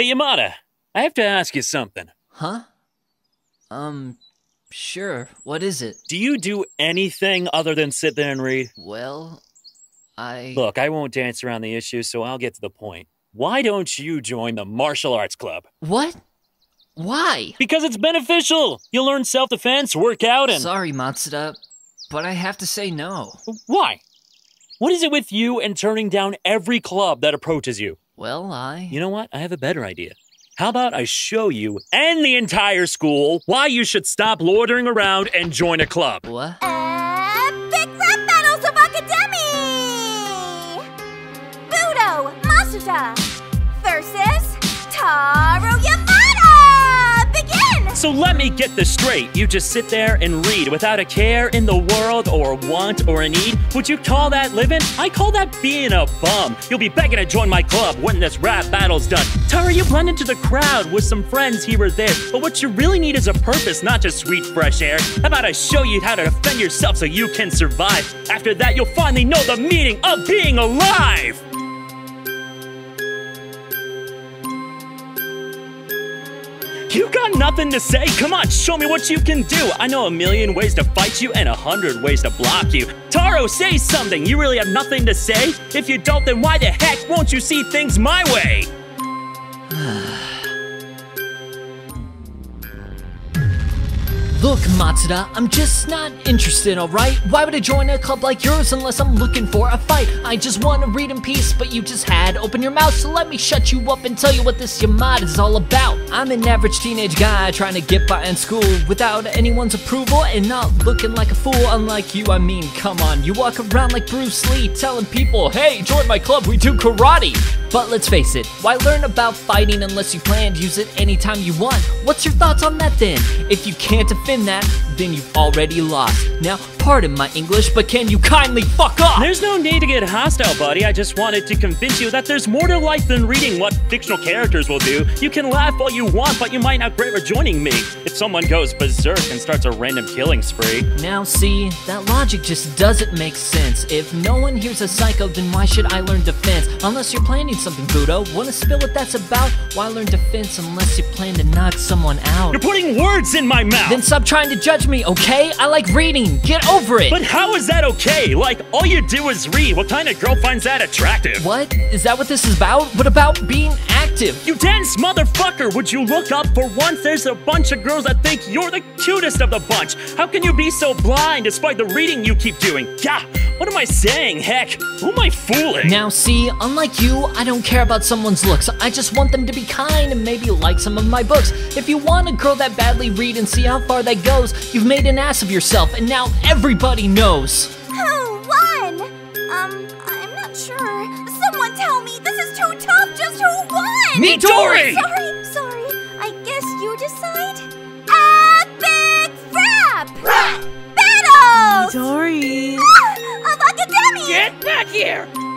Hey, Yamada, I have to ask you something. Huh? Um, sure. What is it? Do you do anything other than sit there and read? Well, I. Look, I won't dance around the issue, so I'll get to the point. Why don't you join the martial arts club? What? Why? Because it's beneficial. You'll learn self defense, work out, and. Sorry, Masuta, but I have to say no. Why? What is it with you and turning down every club that approaches you? Well, I. You know what? I have a better idea. How about I show you and the entire school why you should stop loitering around and join a club? What? Epic rap battles of Akademi! Budo Masuta So let me get this straight. You just sit there and read without a care in the world or a want or a need. Would you call that living? I call that being a bum. You'll be begging to join my club when this rap battle's done. Taro, you blend into the crowd with some friends here or there. But what you really need is a purpose, not just sweet fresh air. How about I show you how to defend yourself so you can survive? After that, you'll finally know the meaning of being alive! You got nothing to say? Come on, show me what you can do. I know a million ways to fight you and a hundred ways to block you. Taro, say something. You really have nothing to say? If you don't, then why the heck won't you see things my way? Look, Masuta, I'm just not interested, alright? Why would I join a club like yours unless I'm looking for a fight? I just want to read in peace, but you just had open your mouth, so let me shut you up and tell you what this Yamada is all about. I'm an average teenage guy trying to get by in school without anyone's approval and not looking like a fool. Unlike you, I mean, come on, you walk around like Bruce Lee telling people, hey, join my club, we do karate. But let's face it, why learn about fighting unless you plan to use it anytime you want? What's your thoughts on that then? If you can't defend that, then you've already lost. Now, pardon my English, but can you kindly fuck off? There's no need to get hostile, buddy. I just wanted to convince you that there's more to life than reading what fictional characters will do. You can laugh all you want, but you might not regret joining me. If someone goes berserk and starts a random killing spree. Now, see, that logic just doesn't make sense. If no one here's a psycho, then why should I learn defense? Unless you're planning something, Budo. Wanna spill what that's about? Why learn defense unless you plan to knock someone out? You're putting words in my mouth! Then stop trying to judge me, okay? I like reading. Get over it. But how is that okay? Like, all you do is read. What kind of girl finds that attractive? What? Is that what this is about? What about being active? You dense motherfucker! Would you look up for once? There's a bunch of girls that think you're the cutest of the bunch. How can you be so blind despite the reading you keep doing? Yeah, what am I saying? Heck, who am I fooling? Now, see, unlike you, I don't care about someone's looks. I just want them to be kind and maybe like some of my books. If you want a girl that badly read and see how far that goes, you've made an ass of yourself, and now everybody knows. Who won? Um, I'm not sure. Someone tell me this is too tough. Just who won? Midori! Sorry, sorry. Rap!